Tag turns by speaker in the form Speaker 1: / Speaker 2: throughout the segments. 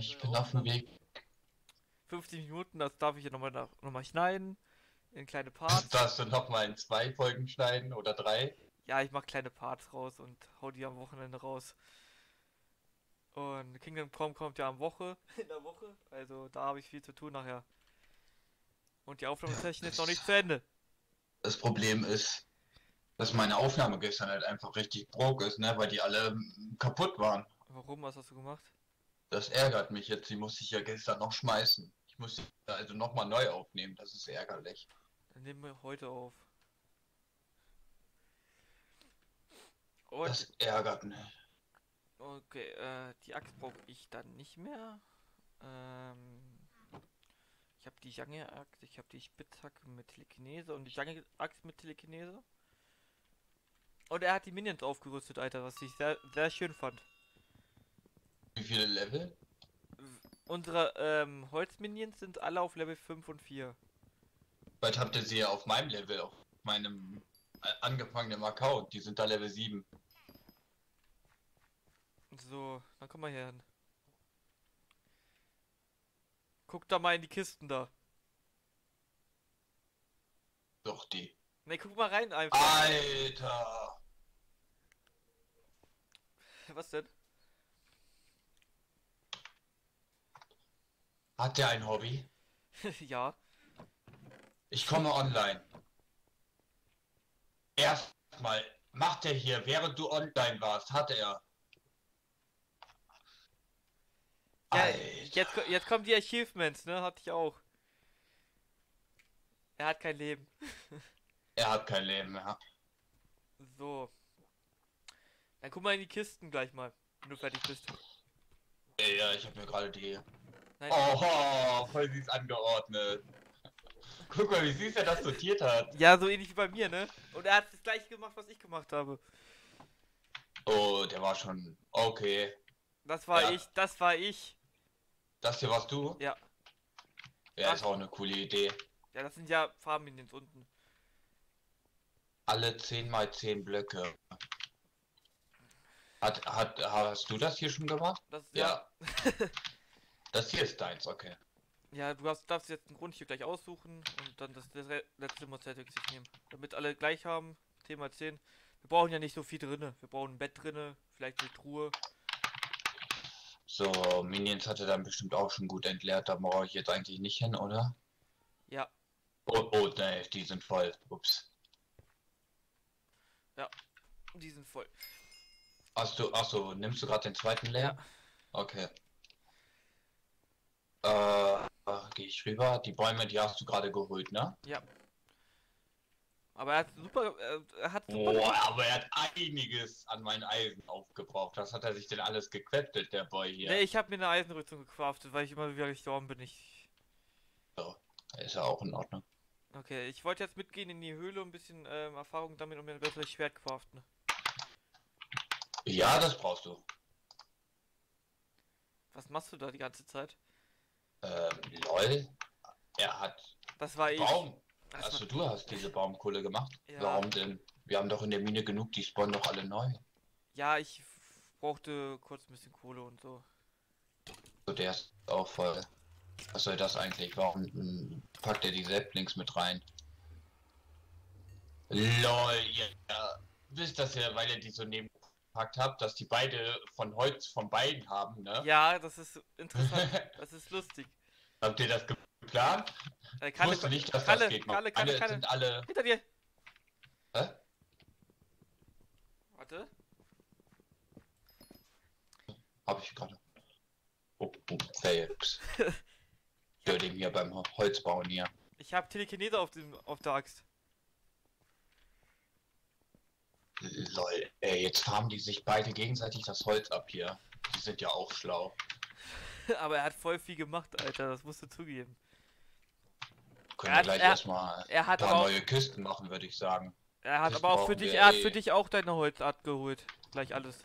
Speaker 1: ich bin auf dem Weg.
Speaker 2: 50 Minuten, das darf ich ja nochmal noch mal schneiden. In kleine Parts.
Speaker 1: Darfst du nochmal in zwei Folgen schneiden oder drei?
Speaker 2: Ja, ich mach kleine Parts raus und hau die am Wochenende raus. Und Kingdom Come kommt ja am Woche, in der Woche. Also da habe ich viel zu tun nachher. Und die Aufnahmetechnik ist noch nicht zu Ende.
Speaker 1: Das Problem ist, dass meine Aufnahme gestern halt einfach richtig broke ist, ne? Weil die alle kaputt waren.
Speaker 2: Warum? Was hast du gemacht?
Speaker 1: Das ärgert mich jetzt. Die musste ich ja gestern noch schmeißen. Ich muss also nochmal neu aufnehmen. Das ist ärgerlich.
Speaker 2: Dann nehmen wir heute auf.
Speaker 1: Und das ärgert mich.
Speaker 2: Okay, äh, die Axt brauche ich dann nicht mehr. Ähm, ich habe die Jange Axt, ich habe die Spitzhacke mit Telekinese und die Jange Axt mit Telekinese. Und er hat die Minions aufgerüstet, Alter, was ich sehr, sehr schön fand.
Speaker 1: Viele Level?
Speaker 2: Unsere ähm, Holzminions sind alle auf Level 5 und 4.
Speaker 1: Bald habt ihr sie ja auf meinem Level, auf meinem äh, angefangenen Account. Die sind da Level 7.
Speaker 2: So, dann komm mal her hin. Guck da mal in die Kisten da.
Speaker 1: Doch, die.
Speaker 2: Ne, guck mal rein einfach.
Speaker 1: Alter!
Speaker 2: Was denn?
Speaker 1: Hat der ein Hobby?
Speaker 2: ja.
Speaker 1: Ich komme online. Erstmal macht er hier, während du online warst, hat er.
Speaker 2: Ja, jetzt, jetzt kommen die Achievements, ne? Hatte ich auch. Er hat kein Leben.
Speaker 1: er hat kein Leben mehr.
Speaker 2: So. Dann guck mal in die Kisten gleich mal, wenn du fertig bist.
Speaker 1: Ja, ich habe mir gerade die. Nein. Oh, voll süß angeordnet. Guck mal, wie süß er das sortiert hat.
Speaker 2: Ja, so ähnlich wie bei mir, ne? Und er hat das gleiche gemacht, was ich gemacht habe.
Speaker 1: Oh, der war schon okay.
Speaker 2: Das war ja. ich, das war ich.
Speaker 1: Das hier warst du?
Speaker 2: Ja.
Speaker 1: Ja, ist auch eine coole Idee.
Speaker 2: Ja, das sind ja Farben in den unten.
Speaker 1: Alle 10 mal 10 Blöcke. Hat, hat, hast du das hier schon gemacht?
Speaker 2: Das, ja.
Speaker 1: ja. das hier ist deins, okay.
Speaker 2: Ja, du hast, darfst jetzt einen Grund hier gleich aussuchen und dann das, das letzte Mozzaik sich nehmen. Damit alle gleich haben, 10 mal 10. Wir brauchen ja nicht so viel drinne. Wir brauchen ein Bett drinne, vielleicht eine Truhe.
Speaker 1: So, Minions hatte dann bestimmt auch schon gut entleert, da brauche ich jetzt eigentlich nicht hin, oder?
Speaker 2: Ja.
Speaker 1: Oh, oh, ne, die sind voll. Ups.
Speaker 2: Ja, die sind voll.
Speaker 1: Hast du, achso, nimmst du gerade den zweiten leer?
Speaker 2: Ja.
Speaker 1: Okay. Äh, gehe ich rüber. Die Bäume, die hast du gerade geholt, ne?
Speaker 2: Ja. Aber er hat super, er hat super.
Speaker 1: Boah, aber er hat einiges an meinen Eisen aufgebraucht. Was hat er sich denn alles gequettet, der Boy hier?
Speaker 2: Nee, ich habe mir eine Eisenrüstung gecraftet, weil ich immer wieder gestorben bin. Ich...
Speaker 1: So, ist ja auch in Ordnung.
Speaker 2: Okay, ich wollte jetzt mitgehen in die Höhle, ein bisschen ähm, Erfahrung damit, um mir ein besseres Schwert craften.
Speaker 1: Ja, das brauchst du.
Speaker 2: Was machst du da die ganze Zeit?
Speaker 1: Ähm, lol. Er hat.
Speaker 2: Das war
Speaker 1: Baum. ich. Also du hast diese Baumkohle gemacht? Ja. Warum denn? Wir haben doch in der Mine genug, die spawnen doch alle neu.
Speaker 2: Ja, ich brauchte kurz ein bisschen Kohle und so.
Speaker 1: So, der ist auch voll. Was soll das eigentlich? Warum hm, packt er die Saplings mit rein? LOL, ja. Wisst das ja, weil ihr die so nebengepackt habt, dass die beide von Holz von beiden haben, ne?
Speaker 2: Ja, das ist interessant. das ist lustig.
Speaker 1: Habt ihr das geplant?
Speaker 2: Äh, Kalle,
Speaker 1: ich wusste nicht, dass
Speaker 2: Kalle,
Speaker 1: das geht.
Speaker 2: Kalle, Kalle,
Speaker 1: alle
Speaker 2: Kalle.
Speaker 1: sind alle.
Speaker 2: Hinter dir!
Speaker 1: Hä?
Speaker 2: Warte.
Speaker 1: Hab ich gerade. Oh, oh, Fails. Ich höre dem hier beim Holzbauen hier.
Speaker 2: Ich hab Telekinese auf, dem, auf der Axt.
Speaker 1: Lol, ey, jetzt farmen die sich beide gegenseitig das Holz ab hier. Die sind ja auch schlau.
Speaker 2: Aber er hat voll viel gemacht, Alter, das musst du zugeben.
Speaker 1: Können wir gleich erstmal ein
Speaker 2: paar
Speaker 1: neue Kisten machen, würde ich sagen.
Speaker 2: Er hat Kisten aber auch für dich, er hat für dich auch deine Holzart geholt. Gleich alles.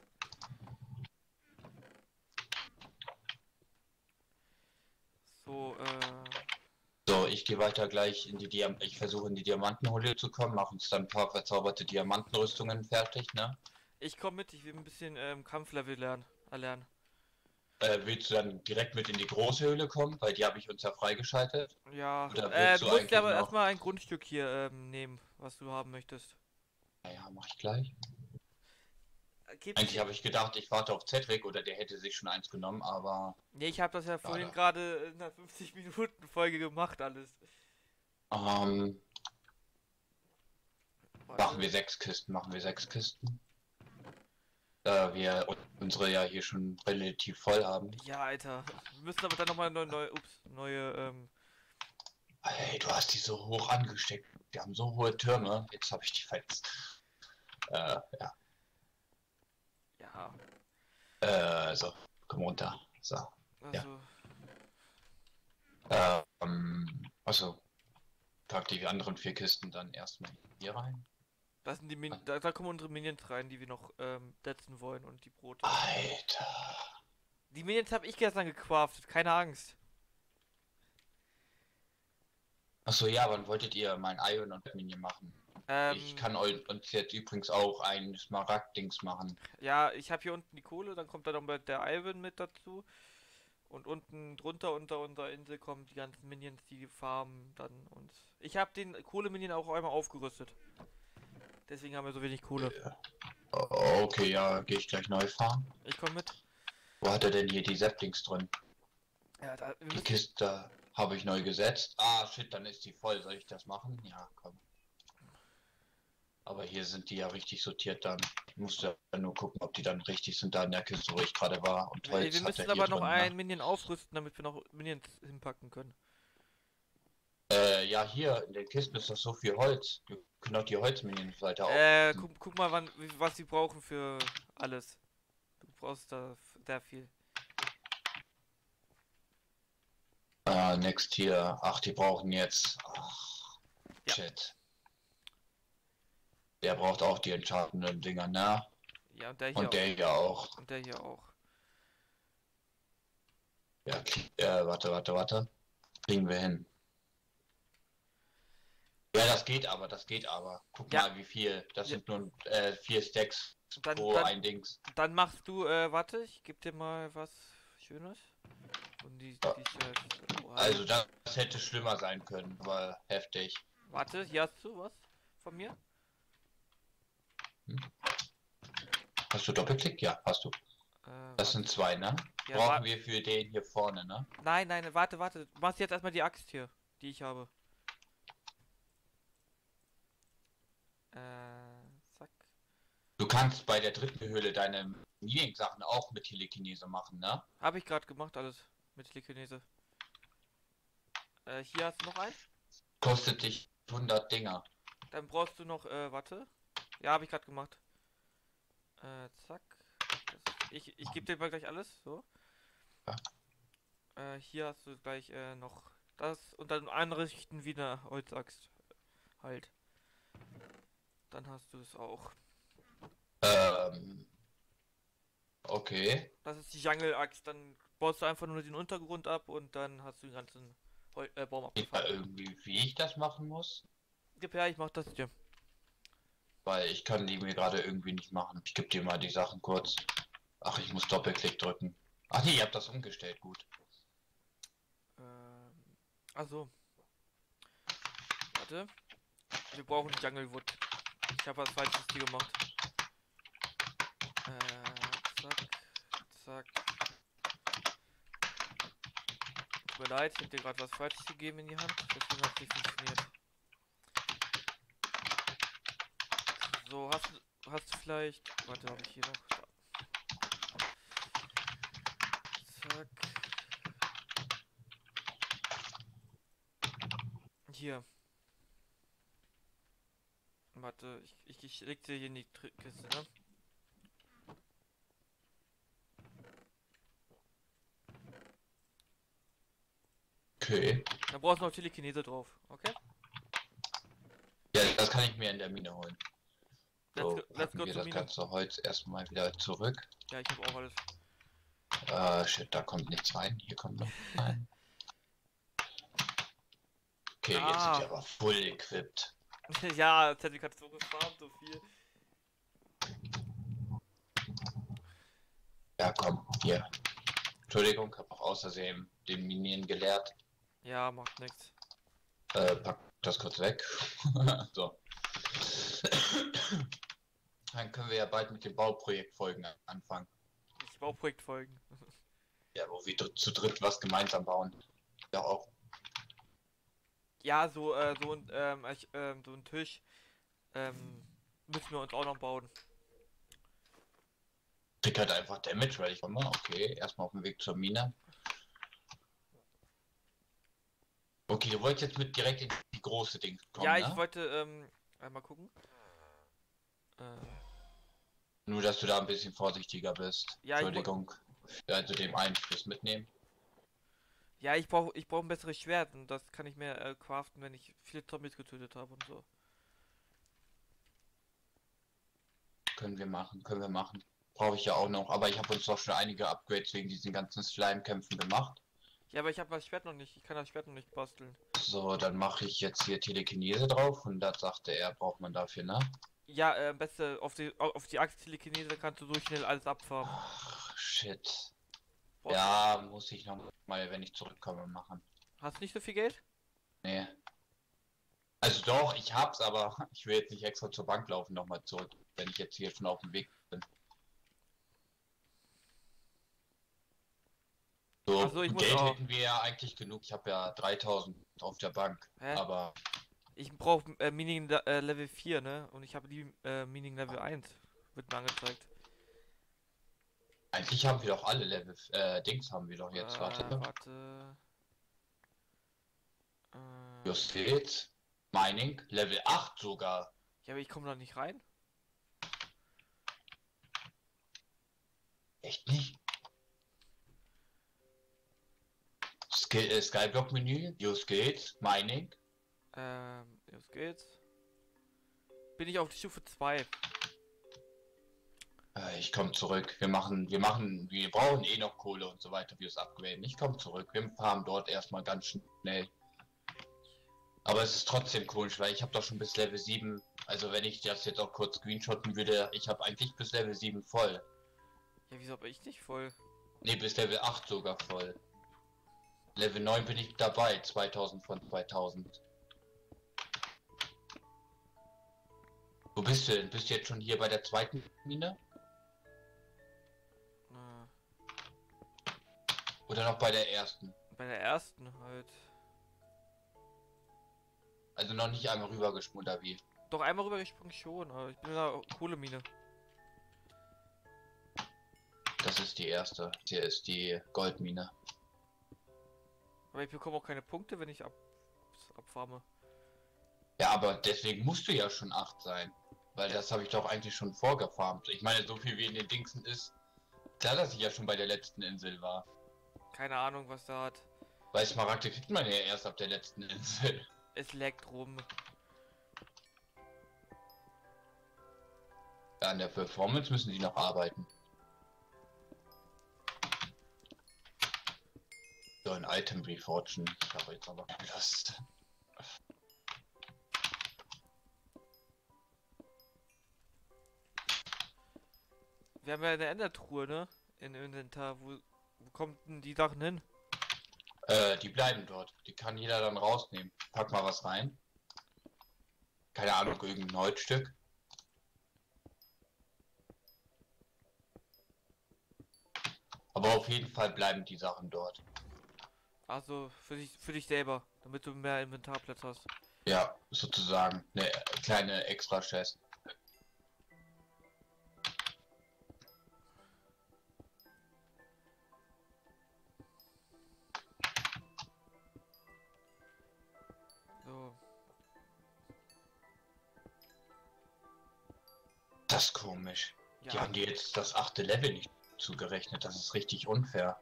Speaker 2: So, äh.
Speaker 1: Ich gehe weiter gleich in die Diam ich versuche in die Diamantenhöhle zu kommen, machen uns dann ein paar verzauberte Diamantenrüstungen fertig, ne?
Speaker 2: Ich komme mit, ich will ein bisschen ähm, Kampflevel lernen, erlernen.
Speaker 1: Äh, willst du dann direkt mit in die große Höhle kommen? Weil die habe ich uns ja freigeschaltet.
Speaker 2: Ja, äh, du musst aber erstmal ein Grundstück hier ähm, nehmen, was du haben möchtest.
Speaker 1: Naja, mach ich gleich.
Speaker 2: Äh, gibt's-
Speaker 1: Eigentlich habe ich gedacht, ich warte auf Cedric oder der hätte sich schon eins genommen, aber
Speaker 2: Nee, ich habe das ja vorhin gerade in einer 50-Minuten-Folge gemacht, alles.
Speaker 1: ähm,
Speaker 2: Warte.
Speaker 1: machen wir sechs Kisten, machen wir sechs Kisten. Da wir unsere ja hier schon relativ voll haben.
Speaker 2: Ja, Alter. Wir müssen aber dann nochmal neue, neue, ups, neue, ähm,
Speaker 1: Ey, du hast die so hoch angesteckt. Die haben so hohe Türme. Jetzt habe ich die verletzt. Äh, ja.
Speaker 2: Ja,
Speaker 1: Äh, so, komm runter. So.
Speaker 2: also,
Speaker 1: Ähm, also, pack die anderen vier Kisten dann erstmal hier rein.
Speaker 2: das sind die Min da, da kommen unsere Minions rein, die wir noch, ähm, setzen wollen und die Brote.
Speaker 1: Alter.
Speaker 2: Die Minions habe ich gestern gecraftet, keine Angst.
Speaker 1: Achso, ja, wann wolltet ihr mein Iron und Minion machen?
Speaker 2: Ähm,
Speaker 1: ich kann uns jetzt übrigens auch ein Smaragd-Dings machen.
Speaker 2: Ja, ich habe hier unten die Kohle, dann kommt da noch der Ivan mit dazu. Und unten drunter unter unserer Insel kommen die ganzen Minions, die farmen dann und ich habe den Kohleminion auch einmal aufgerüstet. Deswegen haben wir so wenig Kohle.
Speaker 1: Oh, okay, ja, gehe ich gleich neu fahren.
Speaker 2: Ich komme mit.
Speaker 1: Wo hat er denn hier die Saplings drin?
Speaker 2: Ja, da,
Speaker 1: Die Kiste habe ich neu gesetzt. Ah, shit, dann ist die voll. Soll ich das machen? Ja, komm. Aber hier sind die ja richtig sortiert dann. Ich musste ja nur gucken, ob die dann richtig sind da in der Kiste, wo ich gerade war. Und
Speaker 2: wir,
Speaker 1: Holz
Speaker 2: wir müssen
Speaker 1: er
Speaker 2: aber noch
Speaker 1: drin,
Speaker 2: einen Minion aufrüsten, damit wir noch Minions hinpacken können.
Speaker 1: Ne? Äh, ja, hier in den Kisten ist doch so viel Holz. Wir können auch die Holzminions weiter
Speaker 2: Äh,
Speaker 1: aufrüsten.
Speaker 2: guck, guck mal, wann, was sie brauchen für alles. Du brauchst da sehr viel.
Speaker 1: Äh, next hier. Ach, die brauchen jetzt. Ach,
Speaker 2: Ja.
Speaker 1: shit. Der braucht auch die entscheidenden Dinger, ne?
Speaker 2: Ja, und der hier
Speaker 1: Und
Speaker 2: auch.
Speaker 1: der hier auch.
Speaker 2: Und der hier auch.
Speaker 1: Ja, äh, warte, warte, warte. Kriegen wir hin. Ja, das geht aber, das geht aber. Guck
Speaker 2: Ja.
Speaker 1: mal, wie viel. Das
Speaker 2: Ja.
Speaker 1: sind nur äh, vier Stacks
Speaker 2: Dann,
Speaker 1: pro
Speaker 2: dann,
Speaker 1: ein Dings.
Speaker 2: Dann machst du, äh, warte, ich geb dir mal was Schönes. Und die, die ja- oh,
Speaker 1: Also das, das hätte schlimmer sein können, aber heftig.
Speaker 2: Warte, hier hast du was von mir?
Speaker 1: Hast du Doppelklick? Ja, hast du.
Speaker 2: Äh,
Speaker 1: Das sind zwei, ne?
Speaker 2: ja,
Speaker 1: Brauchen wir für den hier vorne, ne?
Speaker 2: Nein, nein, warte, warte. Du machst jetzt erstmal die Axt hier, die ich habe. Äh, zack.
Speaker 1: Du kannst bei der dritten Höhle deine Mining-Sachen auch mit Telekinese machen, ne?
Speaker 2: Habe ich gerade gemacht, alles. Mit Telekinese. Äh, hier hast du noch einen?
Speaker 1: Kostet dich 100 Dinger.
Speaker 2: Dann brauchst du noch, äh, warte. Ja, habe ich gerade gemacht. Äh, zack. Das, ich ich gebe dir mal gleich alles, so.
Speaker 1: Ja.
Speaker 2: Äh, hier hast du gleich äh, noch das und dann einrichten wie eine Holzaxt. Halt. Dann hast du es auch.
Speaker 1: Ähm. Okay.
Speaker 2: Das ist die Jungle-Axt. Dann baust du einfach nur den Untergrund ab und dann hast du den ganzen Hol äh, Baum
Speaker 1: da
Speaker 2: abgefahren.
Speaker 1: irgendwie, wie ich das machen muss?
Speaker 2: Gib her, ich mach das dir.
Speaker 1: Weil ich kann die mir gerade irgendwie nicht machen. Ich gebe dir mal die Sachen kurz. Ach, ich muss Doppelklick drücken. Ach nee, ihr habt das umgestellt, gut.
Speaker 2: Ähm, also. Warte. Wir brauchen Junglewood. Ich habe was falsches hier gemacht. Äh, zack. Zack. Tut mir leid, ich habe dir gerade was falsches gegeben in die Hand. Deswegen hat es nicht funktioniert. So, hast du, hast du vielleicht... Warte, habe ich hier noch... Zack. Hier. Warte, ich, ich, ich leg dir hier in die Kiste, ne?
Speaker 1: Okay.
Speaker 2: Da brauchst du noch Telekinese drauf, okay?
Speaker 1: Ja, das kann ich mir in der Mine holen.
Speaker 2: Let's go- let's go
Speaker 1: wir das
Speaker 2: Mine.
Speaker 1: ganze Holz erstmal wieder zurück.
Speaker 2: Ja, ich habe auch alles.
Speaker 1: Äh, shit, da kommt nichts rein. Hier kommt noch rein. Okay, jetzt sind
Speaker 2: Ah.
Speaker 1: die aber full equipped.
Speaker 2: ja, Zertifikat so gefarmt, so viel.
Speaker 1: Ja, komm, hier. Entschuldigung, habe auch außersehen den Minieren geleert.
Speaker 2: Ja, macht nichts.
Speaker 1: Äh, pack das kurz weg. so. Dann können wir ja bald mit den Bauprojektfolgen anfangen.
Speaker 2: Ich Bauprojektfolgen.
Speaker 1: Ja, wo wir zu dritt was gemeinsam bauen. Ja, auch.
Speaker 2: Ja, so, äh, so ein, ähm, ich, ähm, so ein Tisch, ähm, müssen wir uns auch noch bauen.
Speaker 1: Krieg halt einfach Damage, weil ich komme. Okay, erstmal auf dem Weg zur Mine. Okay, du wolltest jetzt mit direkt in die große Ding kommen,
Speaker 2: ja, ich
Speaker 1: ne?
Speaker 2: wollte, ähm, einmal gucken. Äh,
Speaker 1: Nur, dass du da ein bisschen vorsichtiger bist.
Speaker 2: Ja,
Speaker 1: Entschuldigung. Ja, also dem fürs Mitnehmen.
Speaker 2: ja, ich brauche, ich brauche ein besseres Schwert und das kann ich mir äh, craften, wenn ich viele Zombies getötet habe und so.
Speaker 1: Können wir machen, können wir machen. Brauche ich ja auch noch, aber ich habe uns doch schon einige Upgrades wegen diesen ganzen Slime-Kämpfen gemacht.
Speaker 2: Ja, aber ich habe das Schwert noch nicht, ich kann das Schwert noch nicht basteln.
Speaker 1: So, dann mache ich jetzt hier Telekinese drauf und das sagte er, braucht man dafür, ne?
Speaker 2: Ja, äh, beste, auf die, au- auf die Axt Telekinese kannst du so schnell alles abfarmen.
Speaker 1: Ach, shit.
Speaker 2: Boah,
Speaker 1: Ja, muss ich noch mal, wenn ich zurückkomme, machen.
Speaker 2: Hast du nicht so viel Geld?
Speaker 1: Nee. Also doch, ich hab's, aber ich will jetzt nicht extra zur Bank laufen, nochmal zurück, wenn ich jetzt hier schon auf dem Weg bin. So,
Speaker 2: Ach so, ich muss
Speaker 1: Geld
Speaker 2: auch-
Speaker 1: hätten wir ja eigentlich genug. Ich habe ja 3000 auf der Bank,
Speaker 2: Hä?
Speaker 1: aber
Speaker 2: Ich brauche äh, Meaning äh, Level 4, ne? Und ich habe die äh, Meaning Level 1. Wird mir angezeigt.
Speaker 1: eigentlich haben wir doch alle Level, äh, Dings haben wir doch jetzt,
Speaker 2: äh,
Speaker 1: warte.
Speaker 2: Warte. Äh,
Speaker 1: Just geht's. Mining, Level 8 sogar.
Speaker 2: ja, aber ich komme da nicht rein.
Speaker 1: Echt nicht? Skill, äh, Skyblock Menü, Use Gates, Mining.
Speaker 2: Ähm, los geht's. Bin ich auf die Stufe 2.
Speaker 1: Äh, ich komme zurück. Wir machen, wir machen, wir brauchen eh noch Kohle und so weiter, wir es upgraden. Ich komme zurück. Wir fahren dort erstmal ganz schnell. Aber es ist trotzdem komisch, weil ich habe doch schon bis Level 7, also wenn ich das jetzt auch kurz screenshotten würde, ich habe eigentlich bis Level 7 voll.
Speaker 2: Ja, wieso aber ich nicht voll?
Speaker 1: Ne, bis Level 8 sogar voll. Level 9 bin ich dabei, 2000 von 2000. Wo bist du denn? Bist du jetzt schon hier bei der zweiten Mine?
Speaker 2: Äh,
Speaker 1: Oder noch bei der ersten?
Speaker 2: bei der ersten halt.
Speaker 1: Also noch nicht einmal rübergesprungen, oder wie?
Speaker 2: Doch einmal rübergesprungen schon, aber ich bin in der Kohlemine.
Speaker 1: Das ist die erste. Hier ist die Goldmine.
Speaker 2: Aber ich bekomme auch keine Punkte, wenn ich ab abfarme.
Speaker 1: Ja, aber deswegen musst du ja schon 8 sein. Weil das habe ich doch eigentlich schon vorgefarmt. Ich meine, so viel wie in den Dingsen ist. Klar, dass ich ja schon bei der letzten Insel war.
Speaker 2: Keine Ahnung, was da hat.
Speaker 1: Weil Smaragde kriegt man ja erst ab der letzten Insel.
Speaker 2: Es laggt rum.
Speaker 1: An der Performance müssen die noch arbeiten. So ein Item Reforgen. Ich habe jetzt aber Lust.
Speaker 2: Wir haben ja eine Endertruhe, ne? In Inventar. Wo, wo kommt denn die Sachen hin?
Speaker 1: Äh, die bleiben dort. Die kann jeder dann rausnehmen. Pack mal was rein. Keine Ahnung, irgendein Holzstück. Aber auf jeden Fall bleiben die Sachen dort.
Speaker 2: Also für dich, für dich selber, damit du mehr Inventarplatz hast.
Speaker 1: Ja, sozusagen. Eine kleine extra Chest. Das komisch. Die
Speaker 2: Ja,
Speaker 1: haben dir jetzt das achte Level nicht zugerechnet. Das ist richtig unfair.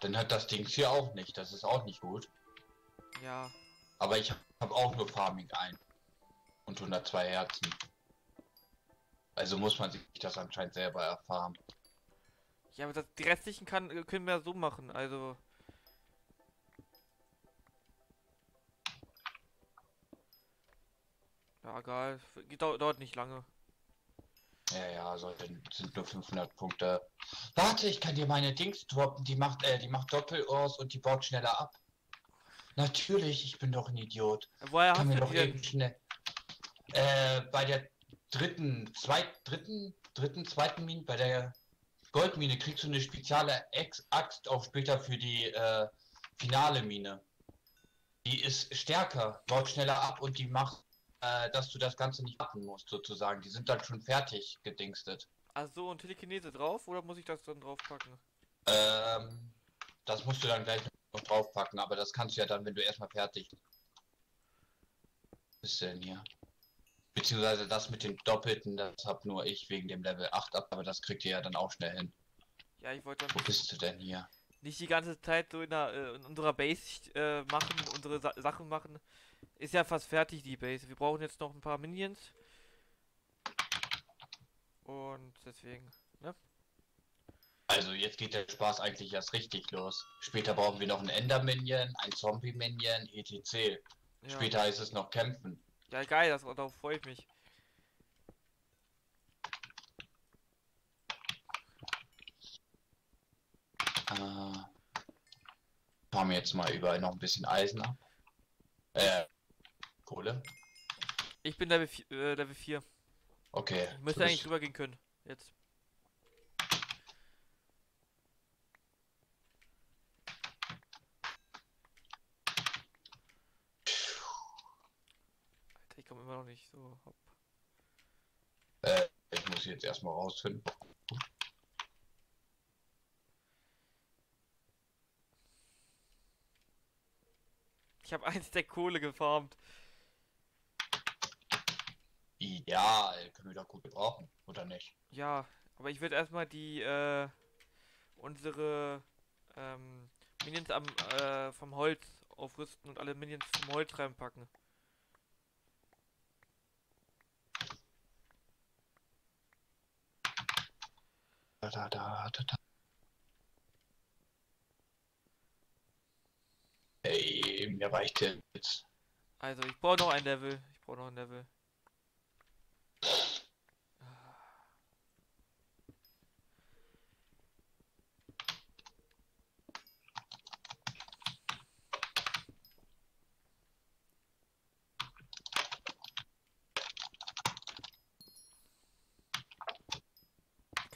Speaker 1: Dann hat das Ding hier auch nicht. Das ist auch nicht gut.
Speaker 2: ja.
Speaker 1: Aber ich habe auch nur Farming ein. Und 102 Herzen. Also muss man sich das anscheinend selber erfahren.
Speaker 2: Ja, aber das, die restlichen kann, können wir so machen, also. Ja, egal. Dau dauert nicht lange.
Speaker 1: Ja, ja, so sind nur 500 Punkte. Warte, ich kann dir meine Dings droppen. Die macht, äh, die macht Doppelurs und die baut schneller ab. Natürlich, ich bin doch ein Idiot.
Speaker 2: Woher
Speaker 1: Kann
Speaker 2: hast
Speaker 1: mir doch eben schnell. Äh, bei der dritten, zweit, dritten, dritten, zweiten Mine, bei der Goldmine kriegst du eine spezielle Ex Axt auch später für die äh, finale Mine. Die ist stärker, baut schneller ab und die macht, äh, dass du das Ganze nicht warten musst, sozusagen. Die sind dann schon fertig gedingstet.
Speaker 2: Ach so, und Telekinese drauf oder muss ich das dann draufpacken?
Speaker 1: Ähm, das musst du dann gleich noch draufpacken, aber das kannst du ja dann, wenn du erstmal fertig bist denn hier. Beziehungsweise das mit dem Doppelten, das hab nur ich wegen dem Level 8 ab, aber das kriegt ihr ja dann auch schnell hin.
Speaker 2: Ja, ich wollte
Speaker 1: Wo bist du denn hier?
Speaker 2: nicht die ganze Zeit so in, der, äh, in unserer Base äh, machen, unsere Sa Sachen machen. Ist ja fast fertig, die Base. Wir brauchen jetzt noch ein paar Minions. Und deswegen, ne?
Speaker 1: Also jetzt geht der Spaß eigentlich erst richtig los. Später brauchen wir noch ein Ender-Minion, ein Zombie-Minion, etc.
Speaker 2: Ja,
Speaker 1: Später heißt es noch kämpfen.
Speaker 2: ja geil, das, darauf freue ich mich.
Speaker 1: Äh, fahren wir jetzt mal überall noch ein bisschen Eisen ab. Äh, Kohle.
Speaker 2: Ich bin Level 4. Äh, Level 4.
Speaker 1: Okay.
Speaker 2: Ich müsste eigentlich
Speaker 1: bist-
Speaker 2: rübergehen können. Jetzt. Alter, ich komme immer noch nicht so. Hopp.
Speaker 1: Äh, ich muss jetzt erstmal rausfinden.
Speaker 2: Ich habe eins der Kohle gefarmt.
Speaker 1: Ja, können wir doch gut gebrauchen, oder nicht?
Speaker 2: Ja, aber ich würde erstmal die, äh, unsere, ähm, Minions am, äh, vom Holz aufrüsten und alle Minions vom Holz reinpacken.
Speaker 1: Da, da, da, da, da. Ey, mir reicht jetzt.
Speaker 2: Also, ich brauche noch ein Level. Ich brauche noch ein Level.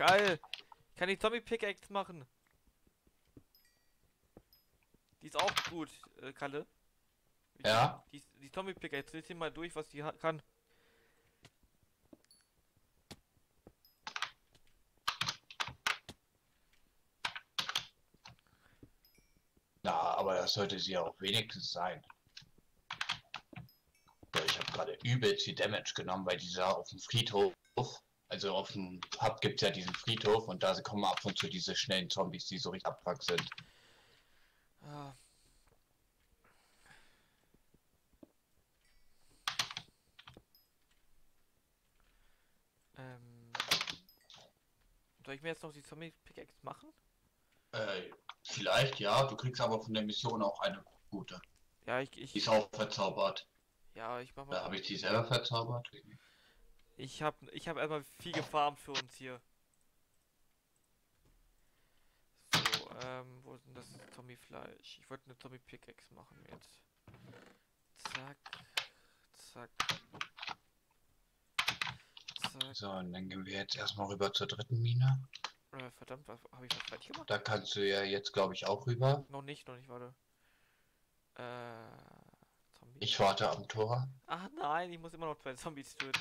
Speaker 2: Geil! Ich kann die Zombie-Pickaxe machen. Die ist auch gut, äh, Kalle.
Speaker 1: Ja?
Speaker 2: Die, die Zombie-Pickaxe, lies hier mal durch, was die kann.
Speaker 1: Na, aber das sollte sie ja auch wenigstens sein. Ich habe gerade übelst viel Damage genommen bei dieser auf dem Friedhof. Also auf dem Hub gibt es ja diesen Friedhof und da kommen ab und zu diese schnellen Zombies, die so richtig abfuck sind.
Speaker 2: Ah. Ähm. Soll ich mir jetzt noch die Zombie-Pickaxe machen?
Speaker 1: Äh, vielleicht ja, du kriegst aber von der Mission auch eine gute.
Speaker 2: Ja, ich,
Speaker 1: Die
Speaker 2: ich,
Speaker 1: ist auch verzaubert.
Speaker 2: ja, ich mach
Speaker 1: Da
Speaker 2: mal.
Speaker 1: habe ich die selber verzaubert.
Speaker 2: Ich hab, ich hab erstmal viel gefarmt für uns hier. So, ähm, wo ist denn das Zombie-Fleisch? Ich wollte eine Zombie-Pickaxe machen jetzt. Zack. Zack. Zack.
Speaker 1: So, und dann gehen wir jetzt erstmal rüber zur dritten Mine.
Speaker 2: Äh, verdammt, was, habe ich was fertig gemacht?
Speaker 1: Da kannst du ja jetzt, glaube ich, auch rüber.
Speaker 2: Noch nicht, noch nicht, warte. Äh, Zombie.
Speaker 1: Ich warte am Tor.
Speaker 2: Ach nein, ich muss immer noch zwei Zombies töten.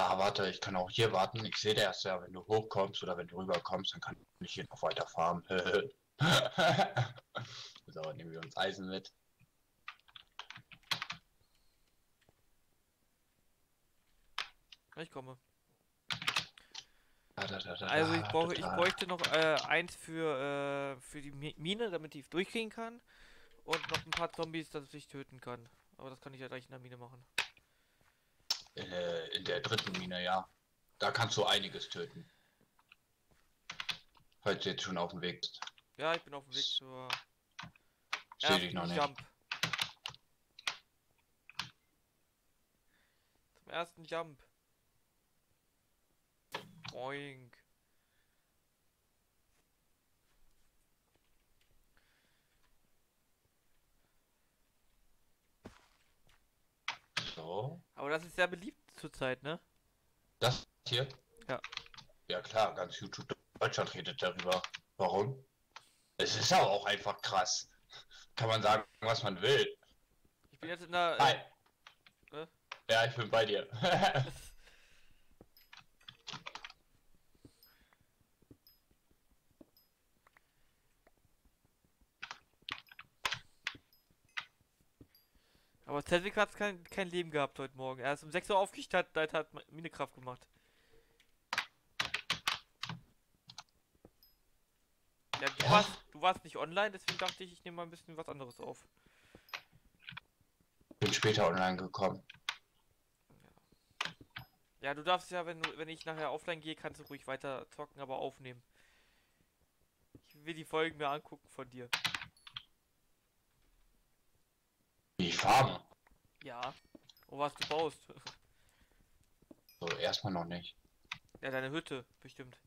Speaker 1: Ah, warte, ich kann auch hier warten. Ich sehe erst ja, wenn du hochkommst oder wenn du rüberkommst, dann kann ich hier noch weiter farmen. so, nehmen wir uns Eisen mit.
Speaker 2: Ich komme.
Speaker 1: Da, da, da, da,
Speaker 2: Also ich brauche, ich bräuchte noch äh, eins für äh, für die Mi- Mine, damit ich durchgehen kann. Und noch ein paar Zombies, dass ich töten kann. Aber das kann ich ja gleich in der Mine machen.
Speaker 1: Äh, in der dritten Mine, ja. Da kannst du einiges töten. Falls du jetzt schon auf dem Weg bist.
Speaker 2: Ja, ich bin auf dem Weg zur.
Speaker 1: Sehe dich noch
Speaker 2: ersten
Speaker 1: nicht.
Speaker 2: Jump. Zum ersten Jump. Boing.
Speaker 1: So.
Speaker 2: Aber das ist sehr beliebt zurzeit, ne?
Speaker 1: Das hier?
Speaker 2: Ja.
Speaker 1: Ja klar, ganz YouTube Deutschland redet darüber. Warum? Es ist aber auch einfach krass. Kann man sagen, was man will.
Speaker 2: Ich bin jetzt in der.
Speaker 1: Hi.
Speaker 2: Äh,
Speaker 1: Ja, ich bin bei dir.
Speaker 2: aber Cedric hat kein, kein Leben gehabt heute Morgen. Er ist um 6 Uhr aufgestanden, hat Minekraft gemacht. Ja, du. Warst, du warst nicht online, deswegen dachte ich, ich nehme mal ein bisschen was anderes auf.
Speaker 1: bin später online gekommen.
Speaker 2: Ja, du darfst ja, wenn, du, wenn ich nachher offline gehe, kannst du ruhig weiter zocken, aber aufnehmen. Ich will die Folgen mir angucken von dir.
Speaker 1: Farben.
Speaker 2: Ja. Oh, was du baust.
Speaker 1: So, erstmal noch nicht.
Speaker 2: ja, deine Hütte, bestimmt.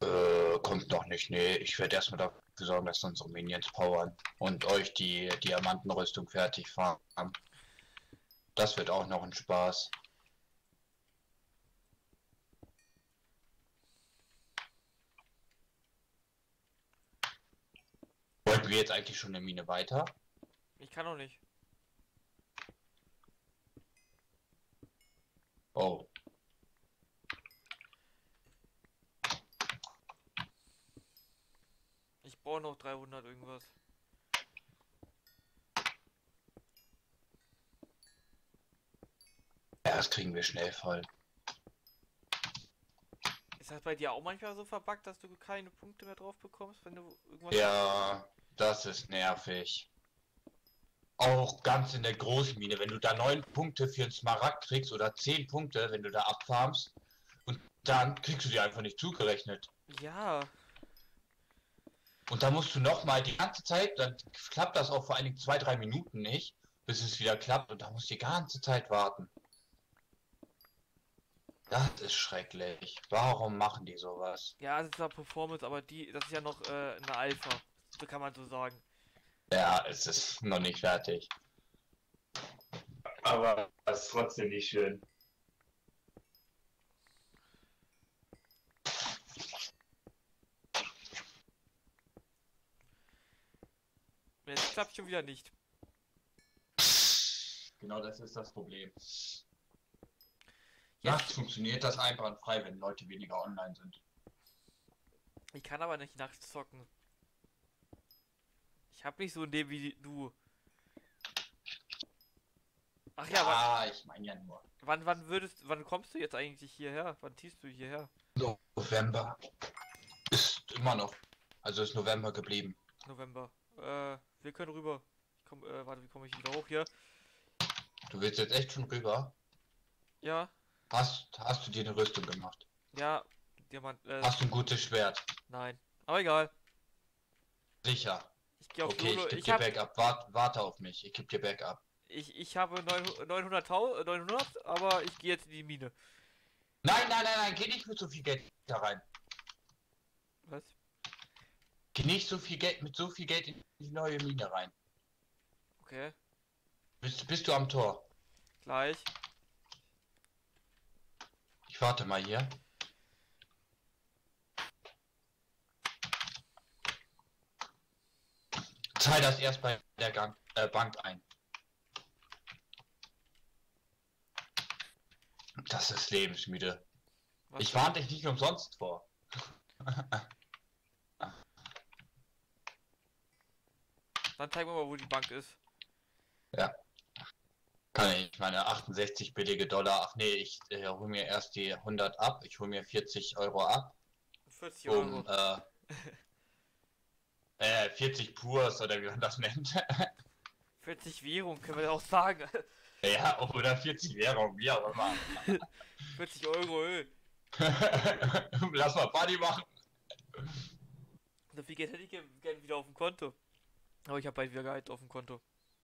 Speaker 1: Äh, kommt noch nicht. Nee, ich werde erstmal dafür sorgen, dass unsere Minions powern und euch die Diamantenrüstung fertig fahren. Das wird auch noch ein Spaß. Wollten wir jetzt eigentlich schon eine Mine weiter?
Speaker 2: Ich kann noch nicht.
Speaker 1: Oh,
Speaker 2: Ich brauche noch 300 irgendwas.
Speaker 1: ja, das kriegen wir schnell voll.
Speaker 2: Ist das bei dir auch manchmal so verbuggt, dass du keine Punkte mehr drauf bekommst, wenn du irgendwas...
Speaker 1: Ja, das ist nervig. Auch ganz in der Großmine, wenn du da neun Punkte für einen Smaragd kriegst oder zehn Punkte, wenn du da abfarmst und dann kriegst du die einfach nicht zugerechnet.
Speaker 2: Ja,
Speaker 1: Und dann musst du nochmal die ganze Zeit, dann klappt das auch vor allen Dingen zwei, drei Minuten nicht, bis es wieder klappt und da musst du die ganze Zeit warten. Das ist schrecklich. Warum machen die sowas?
Speaker 2: ja, es ist ja Performance, aber die, das ist ja noch äh, eine Alpha. So kann man so sagen.
Speaker 1: Ja, es ist noch nicht fertig. Aber das ist trotzdem nicht schön.
Speaker 2: Jetzt klappt schon wieder nicht.
Speaker 1: Genau das ist das Problem. Nachts funktioniert das einwandfrei, wenn Leute weniger online sind.
Speaker 2: ich kann aber nicht nachts zocken. Ich hab nicht so ein Leben wie du. Ach ja, wann,
Speaker 1: Ah, ich meine ja nur.
Speaker 2: wann, wann würdest, wann kommst du jetzt eigentlich hierher? Wann ziehst du hierher?
Speaker 1: November. Ist immer noch. Also ist November geblieben.
Speaker 2: November. Äh, wir können rüber. Ich komm, äh, warte, wie komme ich wieder hoch hier?
Speaker 1: Du willst jetzt echt schon rüber?
Speaker 2: Ja,
Speaker 1: Hast, hast du dir eine Rüstung gemacht?
Speaker 2: ja, Diamant, äh,
Speaker 1: Hast du ein gutes Schwert?
Speaker 2: nein. Aber egal.
Speaker 1: Sicher.
Speaker 2: Ich gehe auf
Speaker 1: Okay,
Speaker 2: Solo.
Speaker 1: ich geb
Speaker 2: Ich,
Speaker 1: dir
Speaker 2: hab,
Speaker 1: Backup. Wart, warte auf mich. Ich geb dir Backup.
Speaker 2: ich, ich habe 900.000, äh, 900, aber ich gehe jetzt in die Mine.
Speaker 1: Nein, nein, nein, nein, geh nicht mit so viel Geld da rein.
Speaker 2: Was?
Speaker 1: Geh nicht so viel Geld mit so viel Geld in die neue Mine rein.
Speaker 2: Okay,
Speaker 1: Bist, bist du am Tor?
Speaker 2: gleich.
Speaker 1: Ich warte mal hier. Zahl das erst bei der Gang, äh, Bank ein. Das ist lebensmüde.
Speaker 2: Was
Speaker 1: Ich warne dich nicht umsonst vor.
Speaker 2: Dann zeig mir mal, wo die Bank ist.
Speaker 1: Kann ich meine 68 billige Dollar. Ach nee, ich äh, hol mir erst die 100 ab. Ich hol mir 40 Euro ab.
Speaker 2: 40 Euro.
Speaker 1: Um, äh, äh, 40 Purs oder wie man das nennt.
Speaker 2: 40 Währung, können wir auch sagen.
Speaker 1: ja, oder 40 Währung, wie auch immer.
Speaker 2: 40 Euro, ey.
Speaker 1: Lass mal Party machen.
Speaker 2: So viel Geld hätte ich gerne wieder auf dem Konto. Aber ich habe bald wieder Gehalt auf dem Konto.